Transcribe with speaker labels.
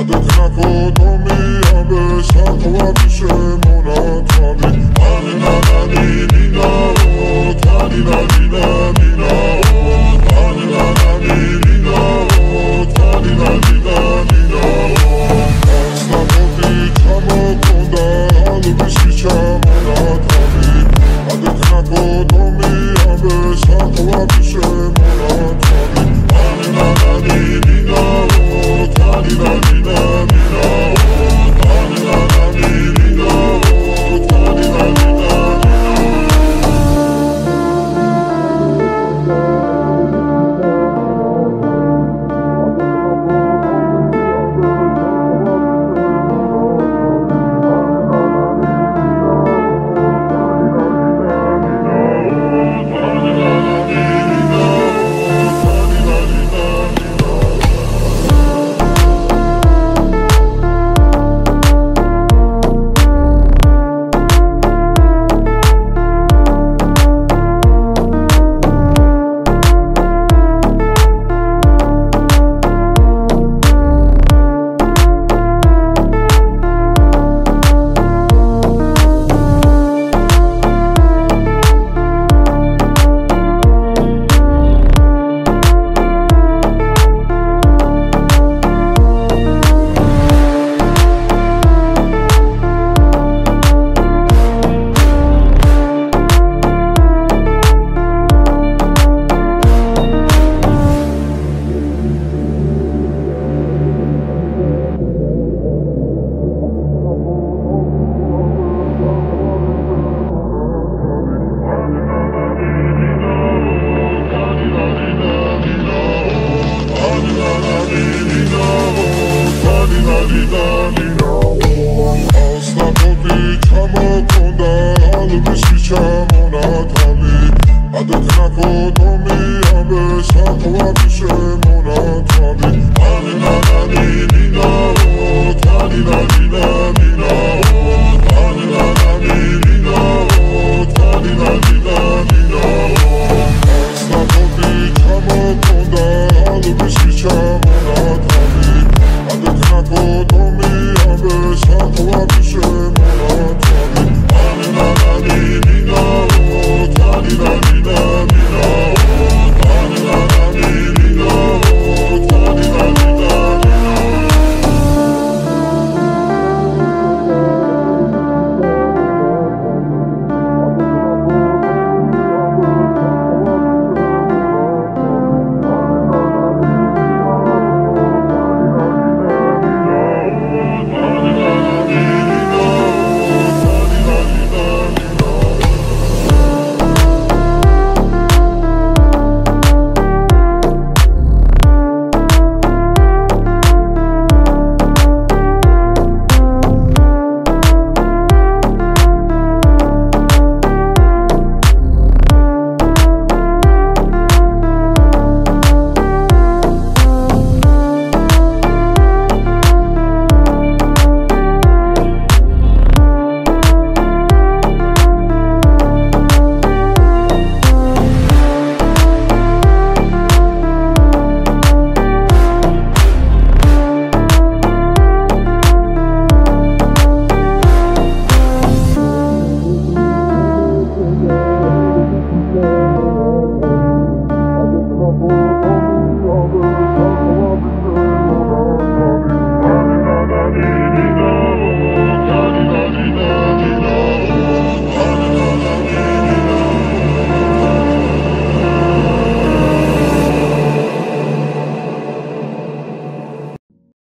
Speaker 1: Adı Krakodami bez, a połapiszę mu na trawie, Geçer monotoni